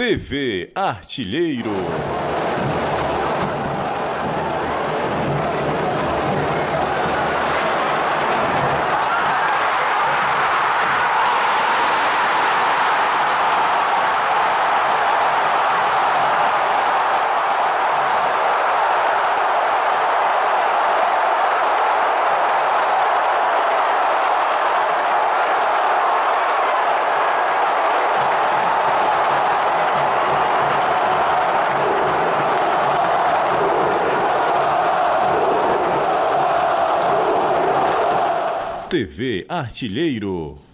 TV Artilheiro. TV Artilheiro.